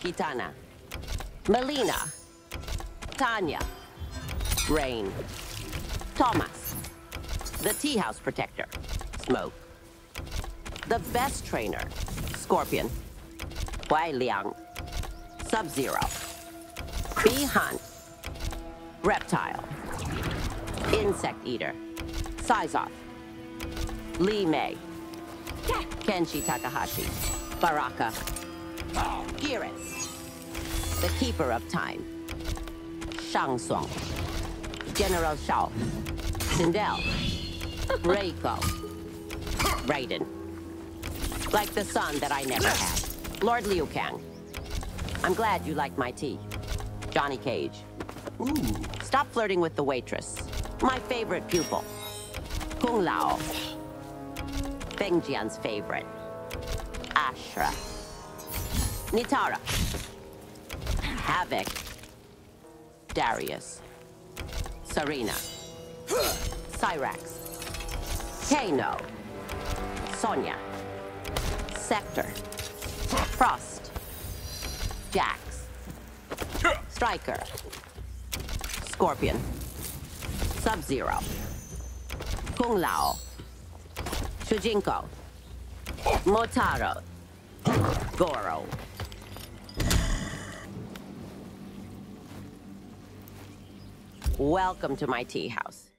Kitana. Mileena. Tanya. Rain. Tomas. The Tea House Protector. Smoke. The best trainer. Scorpion. Kuai Liang. Sub-Zero. Bi-Han. Reptile. Insect Eater. Syzoth. Li Mei. Kenshi Takahashi. Baraka. Geras. The Keeper of Time. Shang Tsung. General Shao. Sindel. Reiko. Raiden. Like the son that I never had. Lord Liu Kang. I'm glad you like my tea. Johnny Cage. Ooh. Stop flirting with the waitress. My favorite pupil. Kung Lao. Feng Jian's favorite. Ashrah. Nitara. Havik. Darrius. Sareena. Cyrax. Kano. Sonya. Sektor. Frost. Jax. Stryker. Scorpion. Sub-Zero. Kung Lao. Shujinko. Motaro. Goro. Welcome to my tea house.